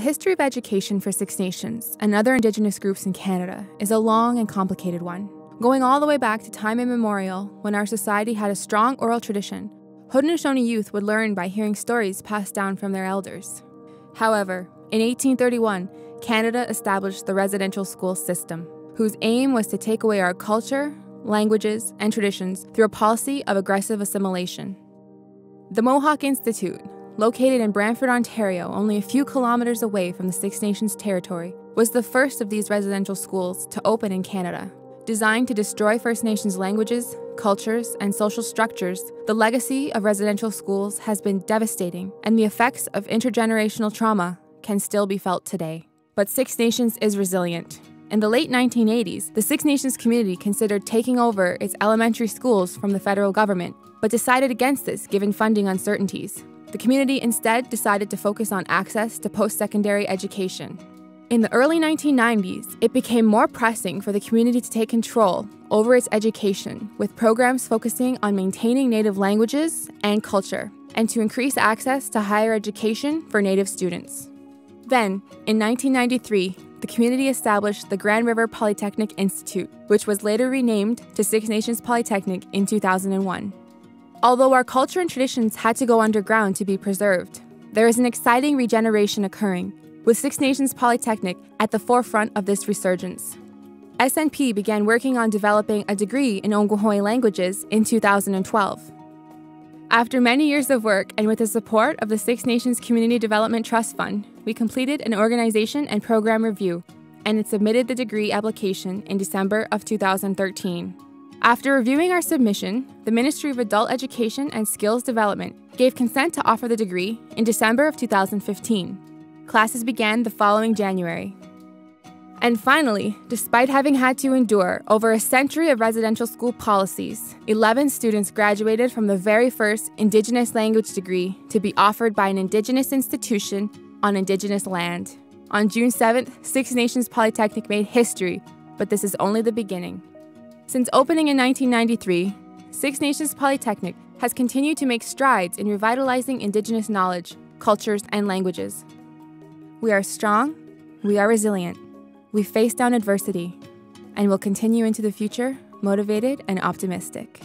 The history of education for Six Nations and other Indigenous groups in Canada is a long and complicated one, going all the way back to time immemorial when our society had a strong oral tradition. Haudenosaunee youth would learn by hearing stories passed down from their elders. However, in 1831, Canada established the residential school system, whose aim was to take away our culture, languages, and traditions through a policy of aggressive assimilation. The Mohawk Institute, located in Brantford, Ontario, only a few kilometers away from the Six Nations territory, was the first of these residential schools to open in Canada. Designed to destroy First Nations languages, cultures, and social structures, the legacy of residential schools has been devastating, and the effects of intergenerational trauma can still be felt today. But Six Nations is resilient. In the late 1980s, the Six Nations community considered taking over its elementary schools from the federal government, but decided against this given funding uncertainties. The community instead decided to focus on access to post secondary education. In the early 1990s, it became more pressing for the community to take control over its education, with programs focusing on maintaining Native languages and culture, and to increase access to higher education for Native students. Then, in 1993, the community established the Grand River Polytechnic Institute, which was later renamed to Six Nations Polytechnic in 2001. Although our culture and traditions had to go underground to be preserved, there is an exciting regeneration occurring, with Six Nations Polytechnic at the forefront of this resurgence. SNP began working on developing a degree in Ogwehoweh languages in 2012. After many years of work and with the support of the Six Nations Community Development Trust Fund, we completed an organization and program review and submitted the degree application in December of 2013. After reviewing our submission, the Ministry of Adult Education and Skills Development gave consent to offer the degree in December of 2015. Classes began the following January. And finally, despite having had to endure over a century of residential school policies, 11 students graduated from the very first Indigenous language degree to be offered by an Indigenous institution on Indigenous land. On June 7th, Six Nations Polytechnic made history, but this is only the beginning. Since opening in 1993, Six Nations Polytechnic has continued to make strides in revitalizing Indigenous knowledge, cultures, and languages. We are strong, we are resilient, we face down adversity, and will continue into the future motivated and optimistic.